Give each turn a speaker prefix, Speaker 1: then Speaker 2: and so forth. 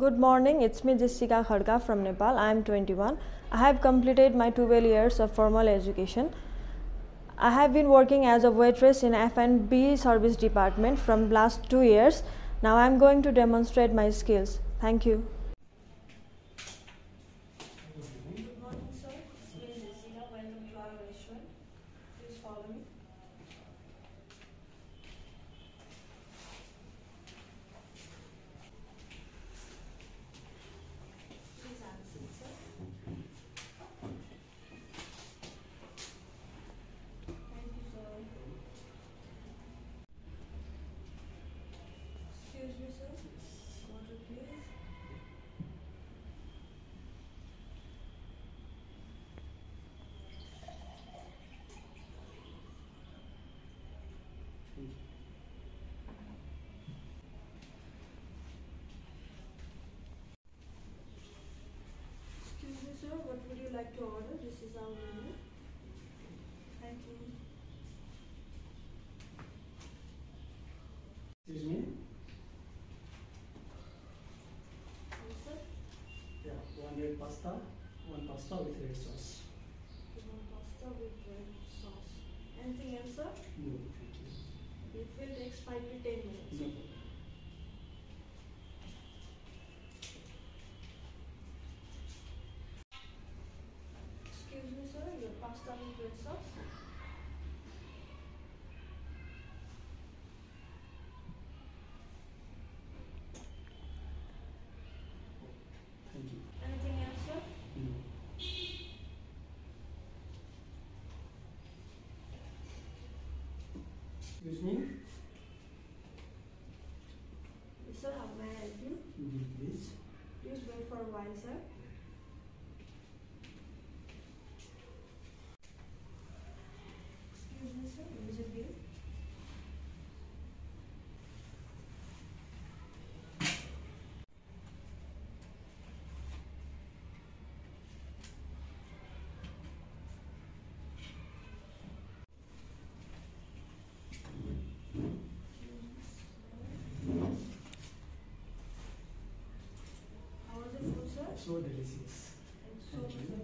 Speaker 1: Good morning, it's me Jessica Khadka from Nepal. I am 21. I have completed my 12 years of formal education. I have been working as a waitress in F&B service department from last 2 years. Now I am going to demonstrate my skills. Thank you. Good morning, sir. It's me Jessica. Welcome to our restaurant. Please follow me. Please have a seat, sir. Thank you, sir. Excuse me, sir. Water, please. Excuse me, sir. What would you like to order? This is our menu. Thank you.
Speaker 2: Excuse me?
Speaker 1: Yes, sir.
Speaker 2: Yeah, one red pasta, one pasta with red sauce.
Speaker 1: Want pasta with red sauce. Anything else, sir?
Speaker 2: No, thank you.
Speaker 1: It will take five to ten minutes. Pasta with.
Speaker 2: Thank you.
Speaker 1: Anything else, sir?
Speaker 2: No. Excuse me?
Speaker 1: Yes, sir. How may I help you?
Speaker 2: Please.
Speaker 1: Please wait for a while, sir. Excuse me, sir. There is a bill. How was the food, sir?
Speaker 2: So delicious.
Speaker 1: Thanks so